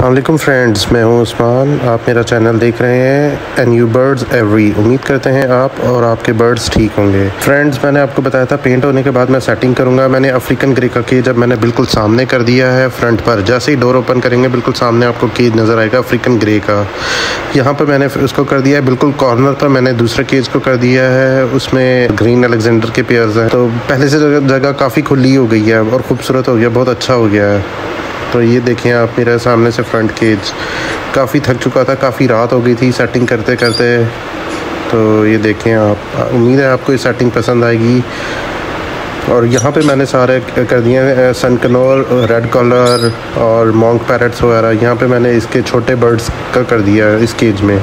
Aslam friends मैं हूँ उस्मान। आप मेरा चैनल देख रहे हैं एन यू बर्ड्स एवरी उम्मीद करते हैं आप और आपके बर्ड्स ठीक होंगे। फ्रेंड्स मैंने आपको बताया था पेंट होने के बाद मैं सेटिंग करूँगा। मैंने अफ्रीकन ग्रे का केज अब मैंने बिल्कुल सामने कर दिया है फ्रंट पर। जैसे ही डोर ओपन करेंगे, बिल्कुल सामने आपको केज नज़र आएगा अफ्रीकन ग्रे का। यहाँ पर मैंने उसको कर दिया है, बिल्कुल कॉर्नर पर मैंने दूसरे केज को कर दिया है। उसमें ग्रीन अलेक्जेंडर के पेयर्स हैं। तो पहले से जगह काफ़ी खुली हो गई है और ख़ूबसूरत हो गया, बहुत अच्छा हो गया है। तो ये देखें आप, मेरे सामने से फ्रंट केज काफ़ी थक चुका था, काफ़ी रात हो गई थी सेटिंग करते करते। तो ये देखें आप, उम्मीद है आपको ये सेटिंग पसंद आएगी। और यहाँ पे मैंने सारे कर दिए हैं सन कनोर रेड कलर और मॉन्ग पैरट्स वगैरह। यहाँ पे मैंने इसके छोटे बर्ड्स का कर दिया इस केज में।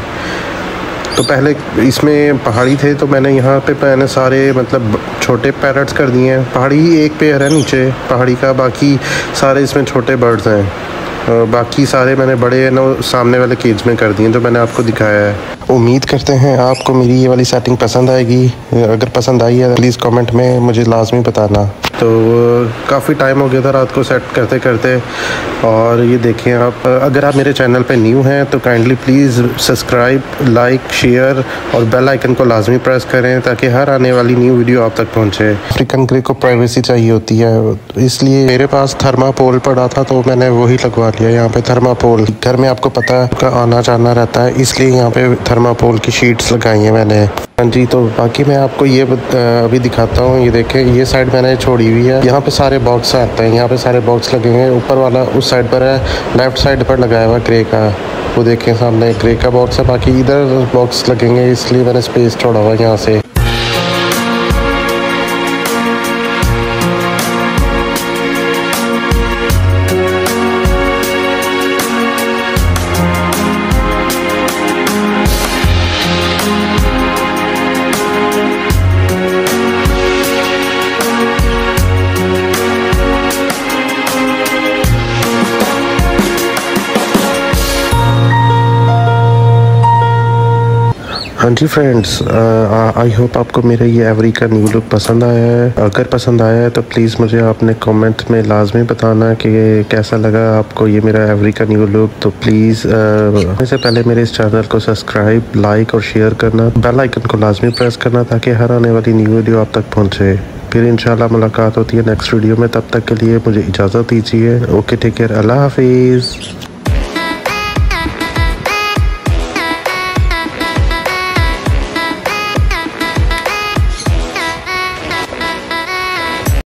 तो पहले इसमें पहाड़ी थे तो मैंने यहाँ पे मैंने सारे मतलब छोटे पैरट्स कर दिए हैं। पहाड़ी एक पेयर है नीचे, पहाड़ी का, बाकी सारे इसमें छोटे बर्ड्स हैं। बाकी सारे मैंने बड़े, ना, सामने वाले केज में कर दिए जो मैंने आपको दिखाया है। उम्मीद करते हैं आपको मेरी ये वाली सेटिंग पसंद आएगी। अगर पसंद आई है प्लीज़ कमेंट में मुझे लाजमी बताना। तो काफ़ी टाइम हो गया था रात को सेट करते करते, और ये देखें आप, अगर आप मेरे चैनल पे न्यू हैं तो kindly please subscribe like share और बेल आइकन को लाजमी प्रेस करें, ताकि हर आने वाली न्यू वीडियो आप तक पहुँचे। अफ्रीकन ग्रे को प्राइवेसी चाहिए होती है, इसलिए मेरे पास थर्मापोल पड़ा था तो मैंने वही लगवा लिया यहाँ पे थर्मापोल घर में आपको पता है का आना जाना रहता है, इसलिए यहाँ पे थर्मापोल की शीट्स लगाई हैं मैंने। हाँ जी तो बाकी मैं आपको ये अभी दिखाता हूँ, ये देखें, ये साइड मैंने छोड़ी हुई है। यहाँ पे सारे बॉक्स आते हैं, यहाँ पे सारे बॉक्स लगे हुए हैं। ऊपर वाला उस साइड पर है लेफ़्ट साइड पर लगाया हुआ ग्रे का। वो देखें सामने ग्रे का बॉक्स है, बाकी इधर बॉक्स लगेंगे, इसलिए मैंने स्पेस छोड़ा हुआ है यहाँ से। हाँ जी फ्रेंड्स आई होप आपको मेरा ये एवरी का न्यू लुक पसंद आया है। अगर पसंद आया है तो प्लीज़ मुझे आपने कमेंट में लाजमी बताना कि कैसा लगा आपको ये मेरा एवरी का न्यू लुक तो प्लीज़ से पहले मेरे इस चैनल को सब्सक्राइब लाइक और शेयर करना। बेल आइकन को लाजमी प्रेस करना ताकि हर आने वाली न्यू वीडियो आप तक पहुँचे। फिर इंशाल्लाह मुलाकात होती है नेक्स्ट वीडियो में। तब तक के लिए मुझे इजाज़त दीजिए। ओके टेक केयर अल्लाह हाफिज़।